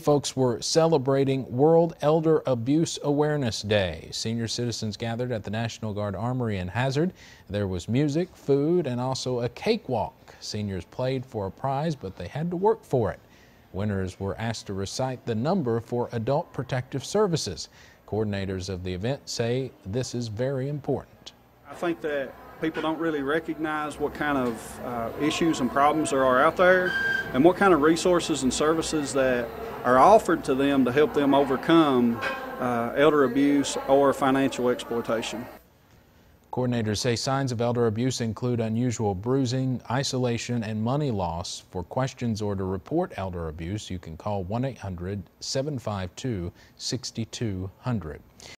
Folks were celebrating World Elder Abuse Awareness Day. Senior citizens gathered at the National Guard Armory in Hazard. There was music, food, and also a cakewalk. Seniors played for a prize, but they had to work for it. Winners were asked to recite the number for Adult Protective Services. Coordinators of the event say this is very important. I think that people don't really recognize what kind of uh, issues and problems there are out there and what kind of resources and services that are offered to them to help them overcome uh, elder abuse or financial exploitation. Coordinators say signs of elder abuse include unusual bruising, isolation, and money loss. For questions or to report elder abuse, you can call 1 800 752 6200.